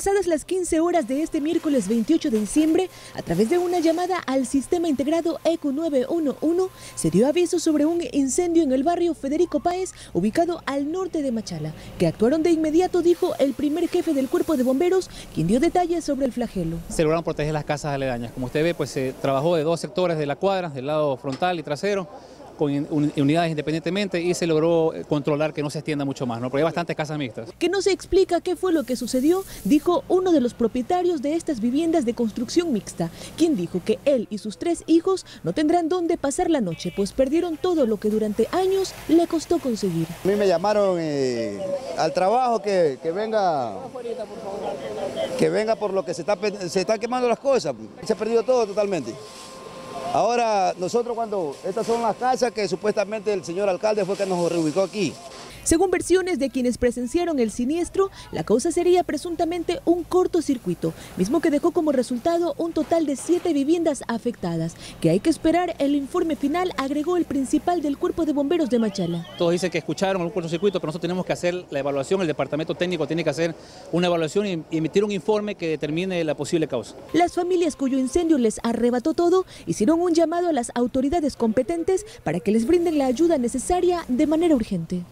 Pasadas las 15 horas de este miércoles 28 de diciembre, a través de una llamada al sistema integrado ECO 911, se dio aviso sobre un incendio en el barrio Federico Páez, ubicado al norte de Machala, que actuaron de inmediato, dijo el primer jefe del cuerpo de bomberos, quien dio detalles sobre el flagelo. Se lograron proteger las casas aledañas. Como usted ve, pues se trabajó de dos sectores de la cuadra, del lado frontal y trasero, con unidades independientemente y se logró eh, controlar que no se extienda mucho más, ¿no? porque hay bastantes casas mixtas. Que no se explica qué fue lo que sucedió, dijo uno de los propietarios de estas viviendas de construcción mixta, quien dijo que él y sus tres hijos no tendrán dónde pasar la noche, pues perdieron todo lo que durante años le costó conseguir. A mí me llamaron eh, al trabajo que, que, venga que venga por lo que se está, se están quemando las cosas, se ha perdido todo totalmente. Ahora, nosotros cuando, estas son las casas que supuestamente el señor alcalde fue que nos reubicó aquí. Según versiones de quienes presenciaron el siniestro, la causa sería presuntamente un cortocircuito, mismo que dejó como resultado un total de siete viviendas afectadas, que hay que esperar el informe final, agregó el principal del Cuerpo de Bomberos de Machala. Todos dicen que escucharon un cortocircuito, pero nosotros tenemos que hacer la evaluación, el departamento técnico tiene que hacer una evaluación y emitir un informe que determine la posible causa. Las familias cuyo incendio les arrebató todo hicieron un llamado a las autoridades competentes para que les brinden la ayuda necesaria de manera urgente.